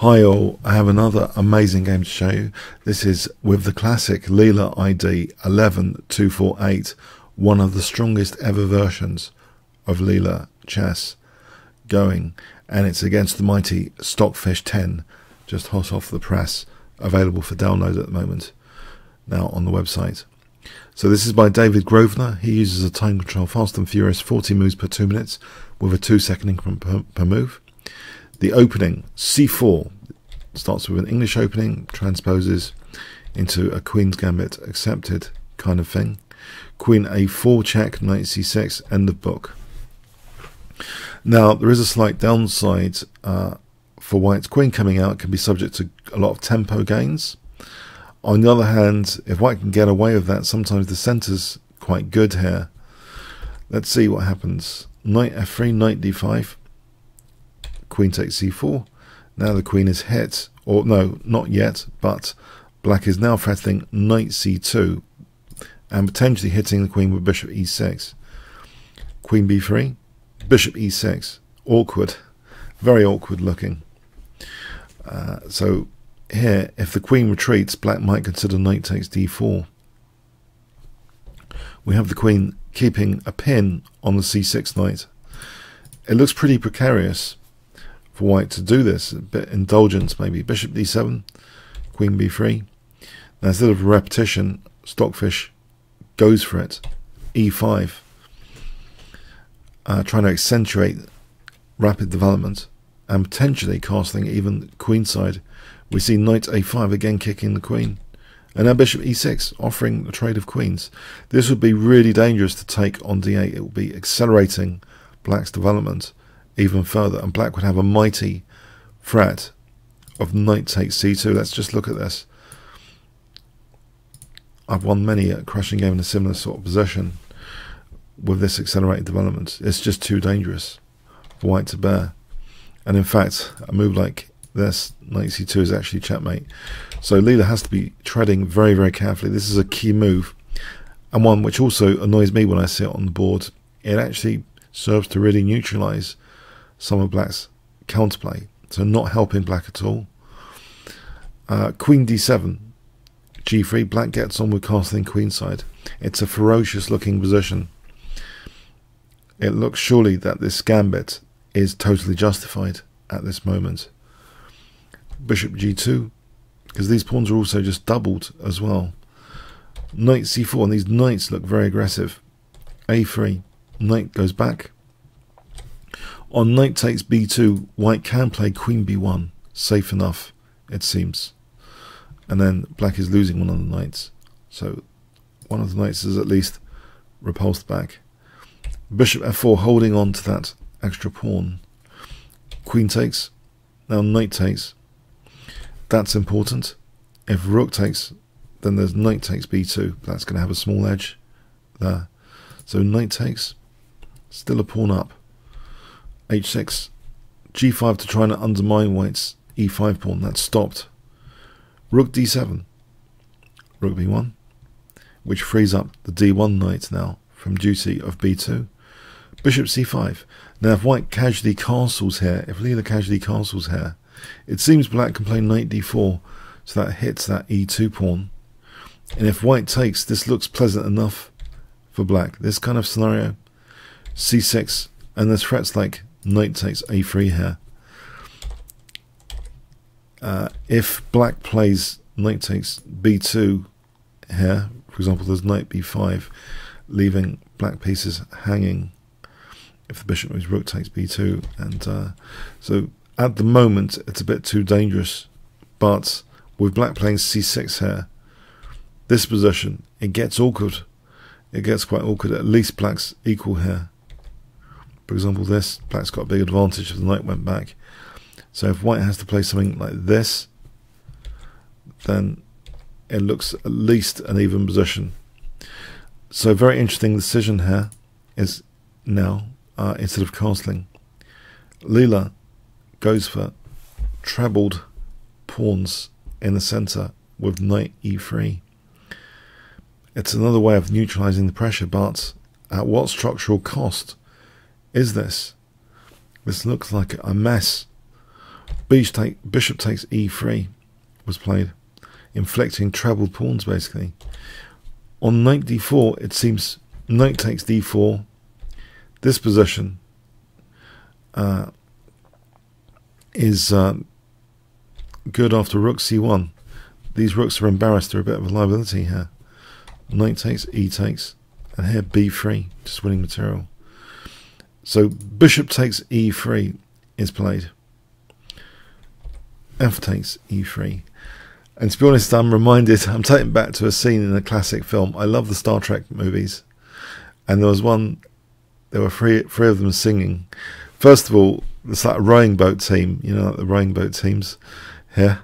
Hi all, I have another amazing game to show you. This is with the classic Leela ID 11248, one of the strongest ever versions of Leela chess going, and it's against the mighty Stockfish 10, just hot off the press, available for download at the moment, now on the website. So this is by David Grosvenor. He uses a time control fast and furious 40 moves per 2 minutes with a 2 second increment per, per move. The opening, c4, starts with an English opening, transposes into a Queen's Gambit accepted kind of thing. Queen a4 check, knight c6, end of book. Now, there is a slight downside uh, for White's Queen coming out, can be subject to a lot of tempo gains. On the other hand, if White can get away with that, sometimes the centre's quite good here. Let's see what happens. Knight f3, knight d5 queen takes c4. Now the queen is hit, or no, not yet, but black is now threatening knight c2 and potentially hitting the queen with bishop e6. Queen b3, bishop e6. Awkward, very awkward looking. Uh, so here, if the queen retreats, black might consider knight takes d4. We have the queen keeping a pin on the c6 knight. It looks pretty precarious for white to do this. A bit indulgence maybe. Bishop d7, queen b3. Now instead of repetition, Stockfish goes for it. e5. Uh, trying to accentuate rapid development and potentially castling even queenside. We see knight a5 again kicking the queen. And now bishop e6 offering the trade of queens. This would be really dangerous to take on d8. It would be accelerating black's development even further, and black would have a mighty threat of knight takes c2. Let's just look at this. I've won many a crushing game in a similar sort of position with this accelerated development. It's just too dangerous for white to bear. And in fact, a move like this, knight c2, is actually checkmate. So Leela has to be treading very, very carefully. This is a key move, and one which also annoys me when I see it on the board. It actually serves to really neutralize some of black's counterplay, so not helping black at all. Uh, queen d7, g3, black gets on with castling queenside. It's a ferocious looking position. It looks surely that this gambit is totally justified at this moment. Bishop g2, because these pawns are also just doubled as well. Knight c4, and these knights look very aggressive. a3, knight goes back. On knight takes b2, white can play queen b1. Safe enough, it seems. And then black is losing one of the knights. So one of the knights is at least repulsed back. Bishop f4 holding on to that extra pawn. Queen takes. Now knight takes. That's important. If rook takes, then there's knight takes b2. That's going to have a small edge there. So knight takes. Still a pawn up h6, g5 to try and undermine white's e5 pawn. That's stopped. Rook d7, rook b1, which frees up the d1 knight now from duty of b2. Bishop c5. Now, if white casually castles here, if Leela casually castles here, it seems black can play knight d4, so that hits that e2 pawn. And if white takes, this looks pleasant enough for black. This kind of scenario, c6, and there's threats like knight takes a3 here. Uh, if black plays knight takes b2 here, for example, there's knight b5, leaving black pieces hanging. If the bishop moves, rook takes b2, and uh, so at the moment it's a bit too dangerous. But with black playing c6 here, this position it gets awkward. It gets quite awkward. At least black's equal here. For example, this, black's got a big advantage if the knight went back. So if white has to play something like this, then it looks at least an even position. So very interesting decision here is now, uh, instead of castling, Leela goes for trebled pawns in the centre with knight e3. It's another way of neutralizing the pressure, but at what structural cost? Is this? This looks like a mess Take, bishop takes e3 was played, inflicting trebled pawns basically. On knight d4, it seems knight takes d4. This position uh, is uh, good after rook c1. These rooks are embarrassed. They're a bit of a liability here. Knight takes, e takes, and here b3, just winning material. So bishop takes e3 is played. f takes e3. And to be honest, I'm reminded, I'm taken back to a scene in a classic film. I love the Star Trek movies. And there was one, there were three, three of them singing. First of all, it's like a rowing boat team, you know, like the rowing boat teams here.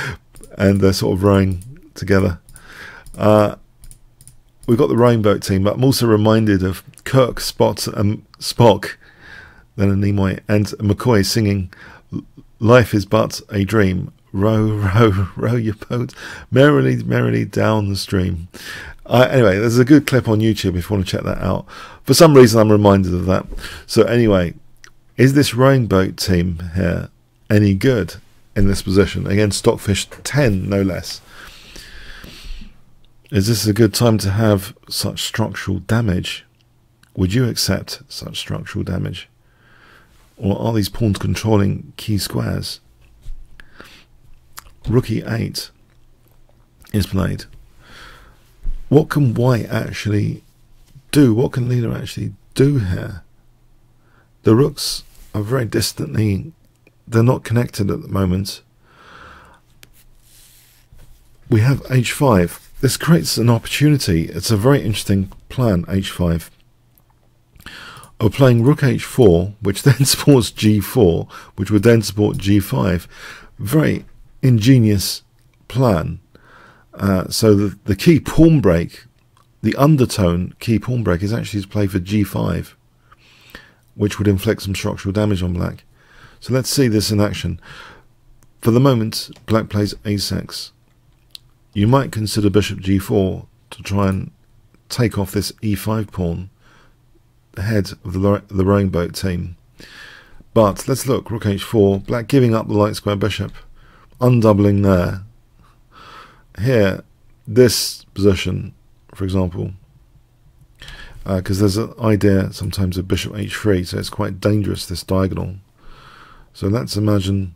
and they're sort of rowing together. Uh, we've got the rowing boat team, but I'm also reminded of Kirk, Spot, and Spock, then a Nimoy, and McCoy singing Life is but a dream, row, row, row your boat merrily, merrily down the stream. Uh, anyway, there's a good clip on YouTube if you want to check that out. For some reason, I'm reminded of that. So, anyway, is this rowing boat team here any good in this position against Stockfish 10, no less? Is this a good time to have such structural damage? Would you accept such structural damage? Or are these pawns controlling key squares? Rook e8 is played. What can white actually do? What can Leela actually do here? The rooks are very distantly, they're not connected at the moment. We have h5. This creates an opportunity. It's a very interesting plan, h5 of playing rook h4, which then supports g4, which would then support g5. Very ingenious plan. Uh, so the, the key pawn break, the undertone key pawn break is actually to play for g5, which would inflict some structural damage on black. So let's see this in action. For the moment, black plays a6. You might consider bishop g4 to try and take off this e5 pawn, the head of the, the rowing boat team. But let's look, rook h4, black giving up the light square bishop undoubling there. Here, this position, for example, because uh, there's an idea sometimes of bishop h3, so it's quite dangerous, this diagonal. So let's imagine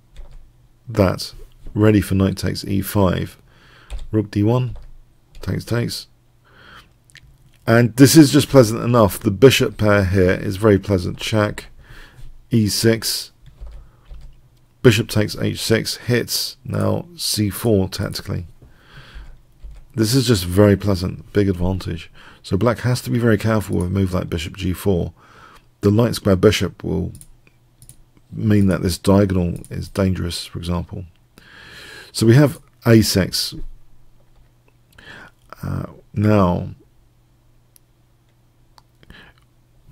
that ready for knight takes e5, rook d1, takes takes. And this is just pleasant enough. The bishop pair here is very pleasant. Check, e6, Bishop takes h6, hits, now c4 tactically. This is just very pleasant, big advantage. So black has to be very careful with a move like bishop g4. The light square bishop will mean that this diagonal is dangerous, for example. So we have a6. Uh, now,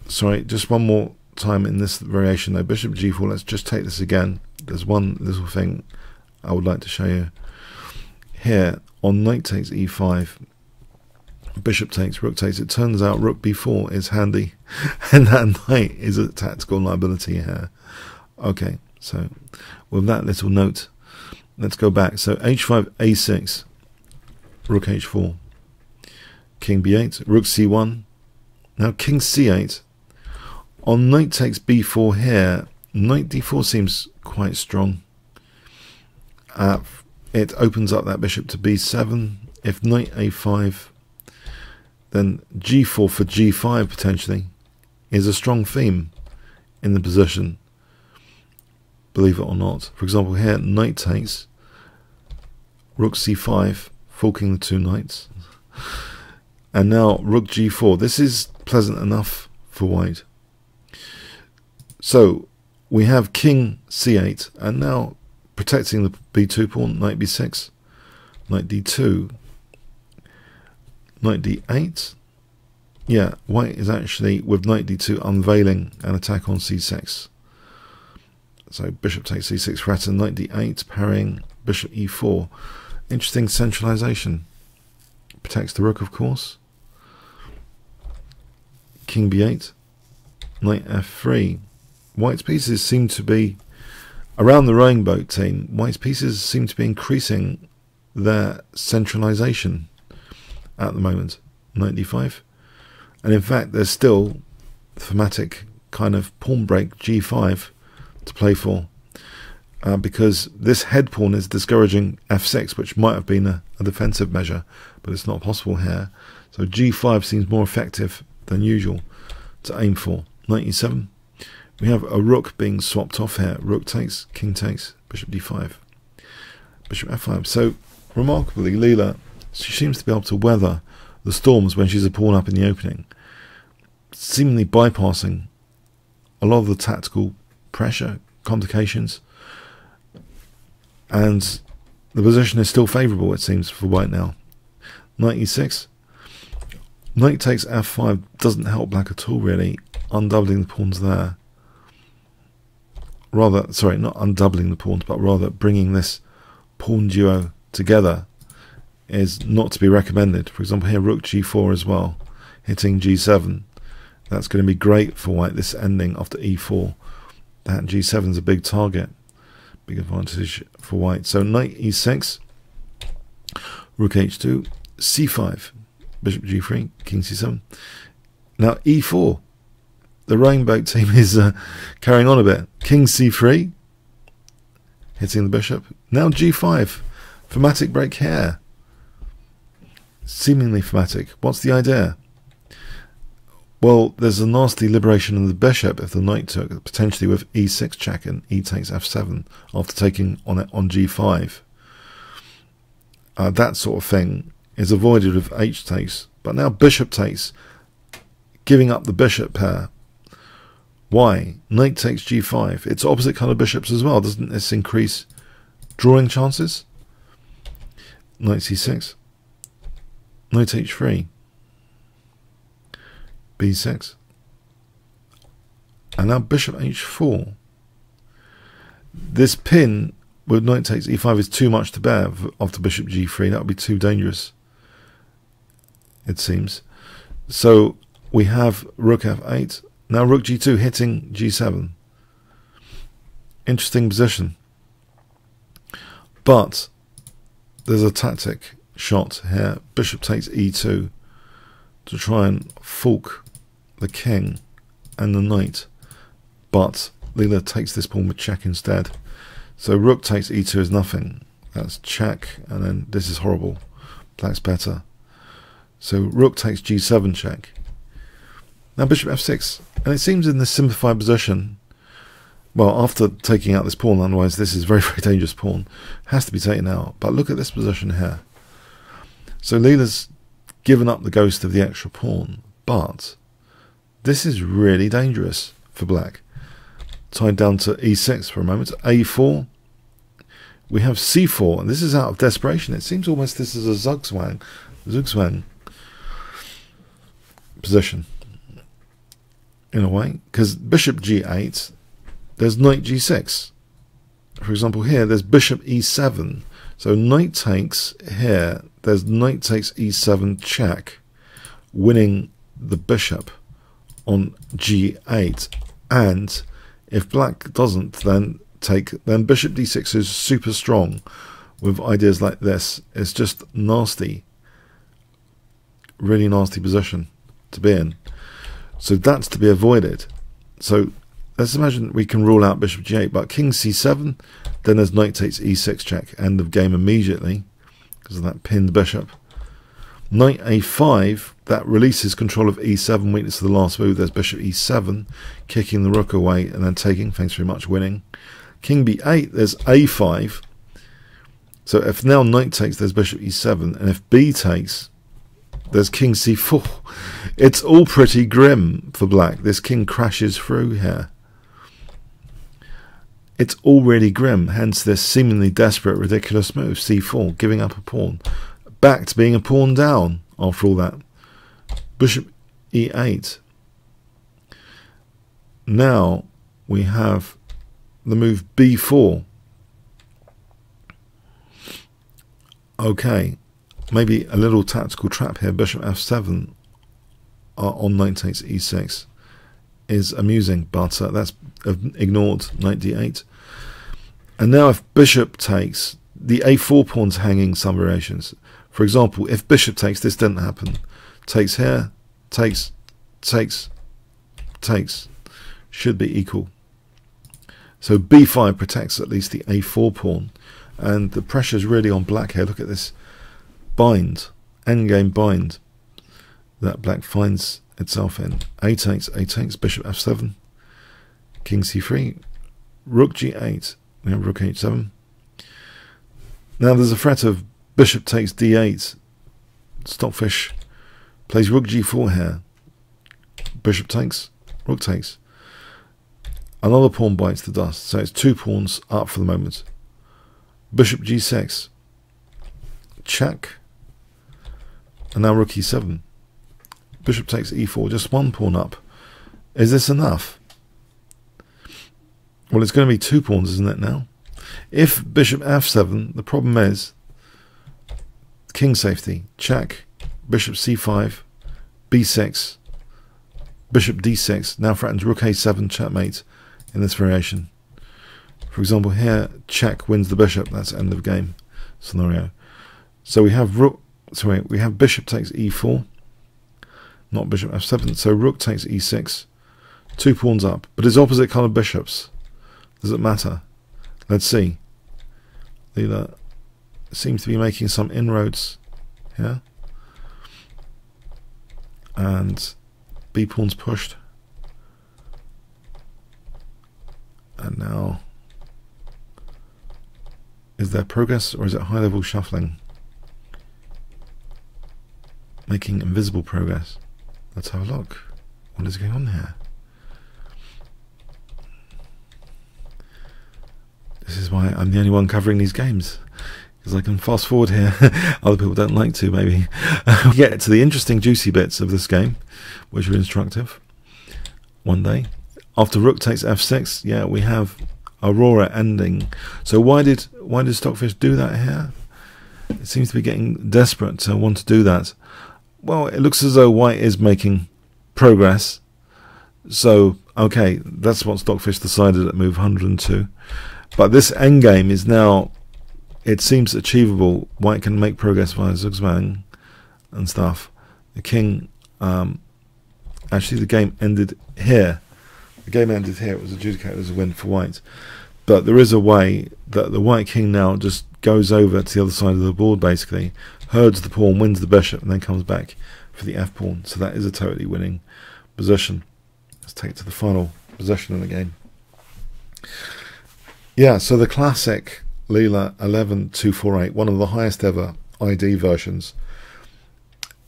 sorry, just one more time in this variation though. Bishop g4, let's just take this again. There's one little thing I would like to show you. Here on knight takes e5 bishop takes rook takes. It turns out rook b4 is handy. And that knight is a tactical liability here. Okay so with that little note let's go back. So h5 a6 rook h4 king b8 rook c1 now king c8 on knight takes b4 here knight d4 seems quite strong. Uh, it opens up that bishop to b7. If knight a5, then g4 for g5 potentially is a strong theme in the position. Believe it or not. For example, here knight takes, rook c5, forking the two knights. And now rook g4. This is pleasant enough for white. So we have king c8 and now protecting the b2 pawn knight b6 knight d2 knight d8 yeah white is actually with knight d2 unveiling an attack on c6 so bishop takes c6 threaten knight d8 parrying bishop e4 interesting centralization. Protects the rook of course king b8 knight f3 White's pieces seem to be around the rowing boat team, White's pieces seem to be increasing their centralization at the moment. 95. And in fact, there's still thematic kind of pawn break g5 to play for uh, because this head pawn is discouraging f6, which might have been a, a, defensive measure, but it's not possible here. So g5 seems more effective than usual to aim for. 97. We have a rook being swapped off here. Rook takes, king takes, bishop d5, bishop f5. So remarkably, Leela, she seems to be able to weather the storms when she's a pawn up in the opening, seemingly bypassing a lot of the tactical pressure, complications, and the position is still favourable, it seems, for white now. Knight e6. Knight takes f5 doesn't help black at all, really, undoubling the pawns there. Rather, sorry, not undoubling the pawns, but rather bringing this pawn duo together is not to be recommended. For example, here rook g4 as well, hitting g7. That's going to be great for white, this ending after e4. That g7 is a big target, big advantage for white. So knight e6, rook h2, c5, bishop g3, king c7. Now e4, the rainbow team is uh, carrying on a bit. King c3, hitting the bishop. Now g5, thematic break here seemingly thematic. What's the idea? Well, there's a nasty liberation of the bishop if the knight took, potentially with e6 check and e takes f7 after taking on it on g5. Uh, that sort of thing is avoided with h takes. But now bishop takes, giving up the bishop pair. Why? Knight takes g5. It's opposite colour bishops as well. Doesn't this increase drawing chances? Knight c6 knight h3, b6, and now bishop h4. This pin with knight takes e5 is too much to bear after bishop g3. That would be too dangerous, it seems. So we have rook f8. Now rook g2 hitting g7. Interesting position. But there's a tactic shot here. Bishop takes e2 to try and fork the king and the knight. But Leela takes this pawn with check instead. So rook takes e2 is nothing. That's check, and then this is horrible. Black's better. So rook takes g7 check. Now bishop f6. And it seems in this simplified position, well, after taking out this pawn, otherwise this is very, very dangerous pawn, has to be taken out. But look at this position here. So Leela's given up the ghost of the extra pawn, but this is really dangerous for black. Tied down to e6 for a moment. a4. We have c4, and this is out of desperation. It seems almost this is a zugzwang, zugzwang position in a way, because bishop g8, there's knight g6. For example, here there's bishop e7. So knight takes here, there's knight takes e7 check, winning the bishop on g8. And if black doesn't then take, then bishop d6 is super strong with ideas like this. It's just nasty, really nasty position to be in. So that's to be avoided. So let's imagine we can rule out bishop g8, but king c7, then there's knight takes e6 check, end of game immediately because of that pinned bishop. Knight a5, that releases control of e7, weakness of the last move. There's bishop e7, kicking the rook away and then taking, thanks very much, winning. King b8, there's a5. So if now knight takes, there's bishop e7, and if b takes, there's king c4. It's all pretty grim for black. This king crashes through here. It's all really grim, hence this seemingly desperate, ridiculous move, c4, giving up a pawn. Back to being a pawn down after all that. Bishop e8. Now we have the move b4. Okay, maybe a little tactical trap here. Bishop f7 uh, on knight takes e6 is amusing, but uh, that's ignored. Knight d8. And now if bishop takes, the a4 pawn's hanging some variations. For example, if bishop takes, this didn't happen. Takes here, takes, takes, takes. Should be equal. So b5 protects at least the a4 pawn. And the pressure is really on black here. Look at this bind, endgame bind that black finds itself in. a takes, a takes, bishop f7, king c3, rook g8, we have rook h7. Now there's a threat of bishop takes d8. Stockfish plays rook g4 here. Bishop takes, rook takes. Another pawn bites the dust, so it's two pawns up for the moment. Bishop g6. Check. And now rook e7. Bishop takes e4, just one pawn up. Is this enough? Well, it's going to be two pawns, isn't it now? If bishop f7, the problem is king safety, check, bishop c5, b6, bishop d6, now threatens rook a7, checkmate in this variation. For example, here, check wins the bishop, that's end of game scenario. So we have rook, sorry, we have bishop takes e4, not bishop f7, so rook takes e6, two pawns up, but it's opposite colored bishops. Does it matter? Let's see. Leela seems to be making some inroads here. And B pawn's pushed. And now is there progress or is it high level shuffling? Making invisible progress. Let's have a look. What is going on here? This is why I'm the only one covering these games. Because I can fast forward here. Other people don't like to, maybe. we get to the interesting, juicy bits of this game, which are instructive. One day. After rook takes f6, yeah, we have Aurora ending. So why did why did Stockfish do that here? It seems to be getting desperate to want to do that. Well, it looks as though white is making progress. So, okay, that's what Stockfish decided at move 102. But this endgame is now, it seems achievable. White can make progress via Zugzwang and stuff. The king, um, actually the game ended here. The game ended here. It was adjudicated as a win for white. But there is a way that the white king now just goes over to the other side of the board basically, herds the pawn, wins the bishop, and then comes back for the f pawn. So that is a totally winning position. Let's take it to the final position of the game. Yeah, so the classic Leela 11248, one of the highest ever ID versions.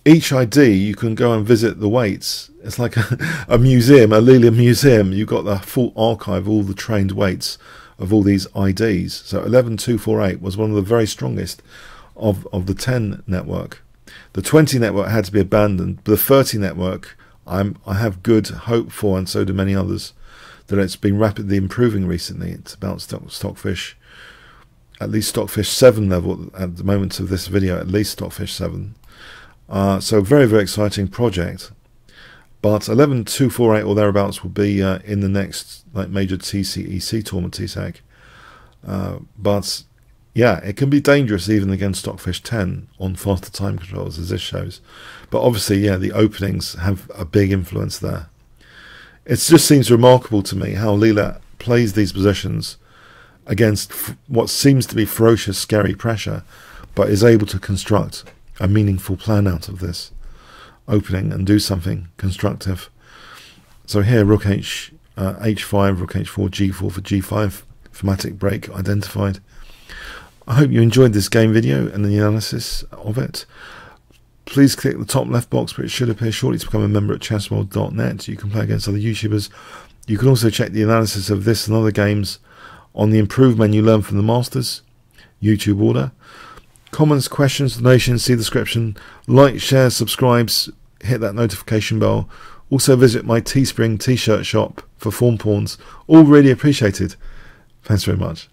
Each ID, you can go and visit the weights. It's like a, a museum, a Leela museum. You've got the full archive, all the trained weights of all these IDs. So 11248 was one of the very strongest of, of the 10 network. The 20 network had to be abandoned, but the 30 network I'm, I have good hope for, and so do many others that it's been rapidly improving recently. It's about stock, Stockfish, at least Stockfish 7 level at the moment of this video, at least Stockfish 7. Uh, so very, very exciting project. But 11248 or thereabouts will be uh, in the next like major TCEC tournament, TCEC. Uh, but yeah, it can be dangerous even against Stockfish 10 on faster time controls, as this shows. But obviously, yeah, the openings have a big influence there it just seems remarkable to me how Leela plays these positions against what seems to be ferocious, scary pressure, but is able to construct a meaningful plan out of this opening and do something constructive. So here, rook h, uh, h5, rook h4, g4 for g5, thematic break identified. I hope you enjoyed this game video and the analysis of it. Please click the top left box it should appear shortly to become a member at chessworld.net. You can play against other YouTubers. You can also check the analysis of this and other games on the improved menu Learn from the Masters YouTube order. Comments, questions, donations, see the description. Like, share, subscribes, hit that notification bell. Also visit my Teespring t-shirt shop for form pawns. All really appreciated. Thanks very much.